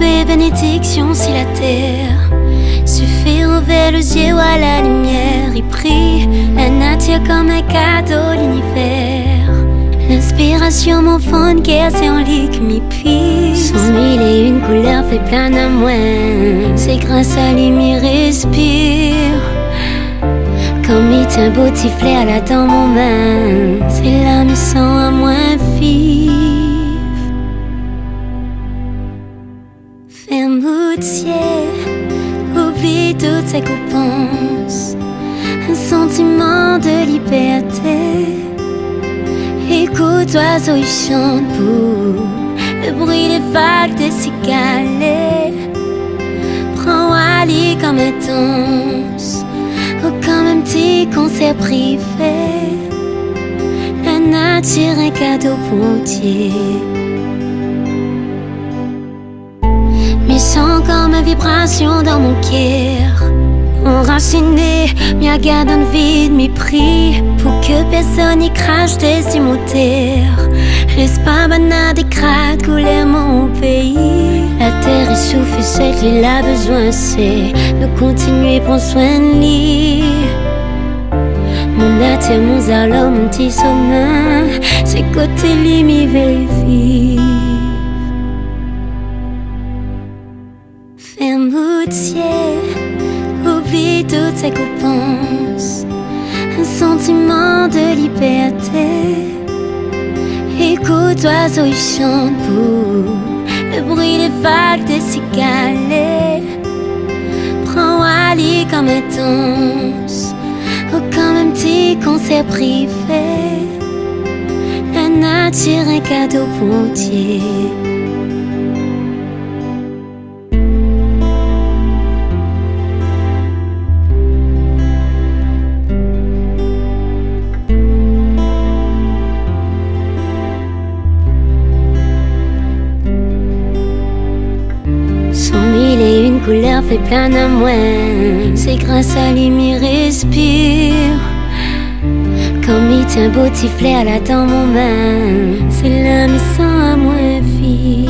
Un bénédiction si la terre suffit ouvrir les yeux à la lumière. Il prie la nature comme un cadeau l'univers. L'inspiration, de guerre, c'est en pisse. Son mille et une couleurs fait plein à moins. C'est grâce à lui m'y respire. Comme il tient beau tiflet à la dans mon main. C'est là me sent à moins vive. Toutes ces coupances. Un sentiment de liberté. Écoute, oiseaux, ils chantent pour le bruit des vagues des cigales. Prends Wally comme un danse, ou comme un petit concert privé. La nature, un cadeau pour Dieu. Mais sens comme vibration dans mon cœur. Enraciné, garde un vide, m'y prie Pour que personne n'y crache des terre Reste pas banal des crades couler mon pays. La terre essouffle, celle qu'il a besoin c'est De continuer, prendre soin de lui. Mon nature, mon zalo, mon petit sommeil C'est côté lui, vivre Ciel oublie toutes ces coupances, un sentiment de liberté. Écoute, oiseaux, ils chantent pour le bruit des vagues des cigales. Prends Wally comme un danse, ou comme un petit concert privé. La nature, un cadeau pour Dieu. Couleur fait plein à moins. C'est grâce à lui m'y respire. Comme il tient beau tiflet à la dans mon main. C'est là, mais sans à moins vivre.